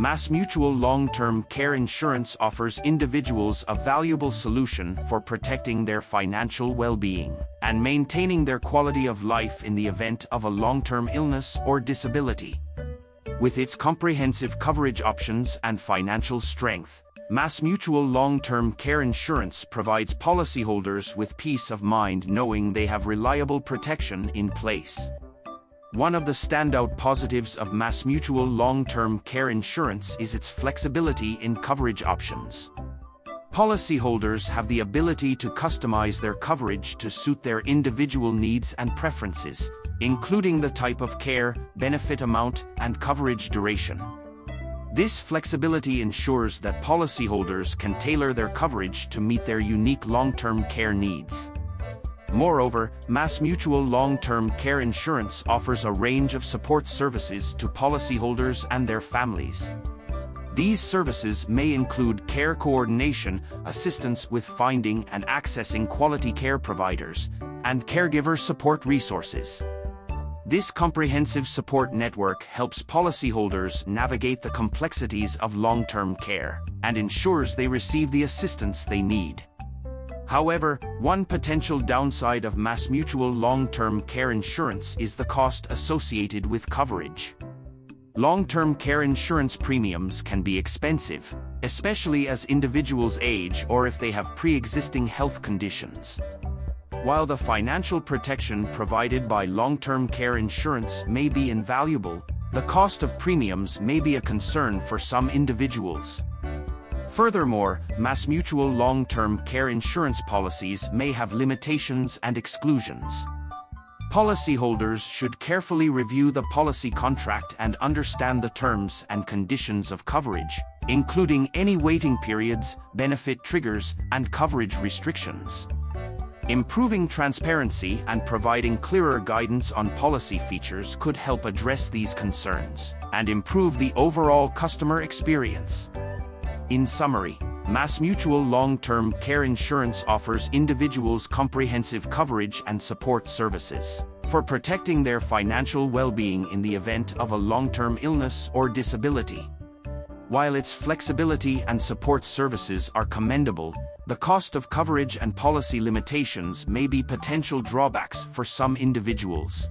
MassMutual long-term care insurance offers individuals a valuable solution for protecting their financial well-being and maintaining their quality of life in the event of a long-term illness or disability. With its comprehensive coverage options and financial strength, MassMutual long-term care insurance provides policyholders with peace of mind knowing they have reliable protection in place. One of the standout positives of MassMutual long-term care insurance is its flexibility in coverage options. Policyholders have the ability to customize their coverage to suit their individual needs and preferences, including the type of care, benefit amount, and coverage duration. This flexibility ensures that policyholders can tailor their coverage to meet their unique long-term care needs. Moreover, MassMutual long-term care insurance offers a range of support services to policyholders and their families. These services may include care coordination, assistance with finding and accessing quality care providers, and caregiver support resources. This comprehensive support network helps policyholders navigate the complexities of long-term care and ensures they receive the assistance they need. However, one potential downside of MassMutual long-term care insurance is the cost associated with coverage. Long-term care insurance premiums can be expensive, especially as individuals age or if they have pre-existing health conditions. While the financial protection provided by long-term care insurance may be invaluable, the cost of premiums may be a concern for some individuals. Furthermore, MassMutual long-term care insurance policies may have limitations and exclusions. Policyholders should carefully review the policy contract and understand the terms and conditions of coverage, including any waiting periods, benefit triggers, and coverage restrictions. Improving transparency and providing clearer guidance on policy features could help address these concerns and improve the overall customer experience. In summary, MassMutual long-term care insurance offers individuals comprehensive coverage and support services for protecting their financial well-being in the event of a long-term illness or disability. While its flexibility and support services are commendable, the cost of coverage and policy limitations may be potential drawbacks for some individuals.